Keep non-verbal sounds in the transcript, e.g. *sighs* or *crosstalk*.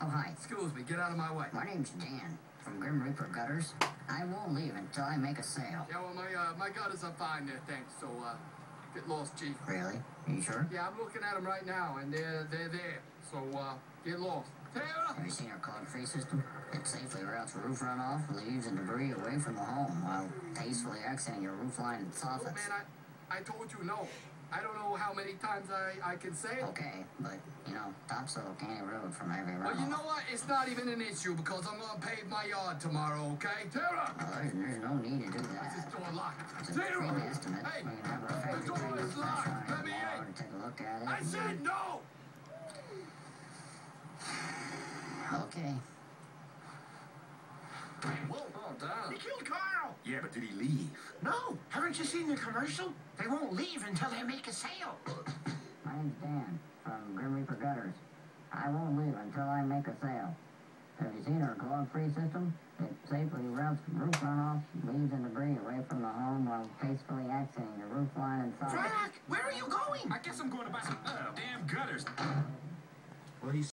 Oh, hi. Excuse me, get out of my way. My name's Dan from Grim Reaper Gutters. I won't leave until I make a sale. Yeah, well, my, uh, my gutters are fine there, thanks. So, uh, get lost, Chief. Really? Are you sure? Yeah, I'm looking at them right now, and they're, they're there. So, uh, get lost. Have you seen our clog-free system? It safely routes roof runoff, leaves, and debris away from the home while tastefully accenting your roof line and Oh, soffits. man, I, I told you no. I don't know how many times I, I can say it. Okay, but, you know, topsoil can't erode from every runoff. Well, you know what? It's not even an issue because I'm gonna pave my yard tomorrow, okay? Tara! Well, there's, there's no need to do Is this that. door locked? Tara! estimate. Hey! We can have our The door is locked! Let me in! to take a look at it. I said no! *sighs* Okay. Killed Carl. Yeah, but did he leave? No, haven't you seen the commercial? They won't leave until they make a sale. My name's Dan from Grim Reaper Gutters. I won't leave until I make a sale. Have you seen our clog-free system? It safely routes roof runoff, leaves and debris away from the home while tastefully accenting the roof line and soffit. Frank, where are you going? I guess I'm going to buy some uh, damn gutters. What do you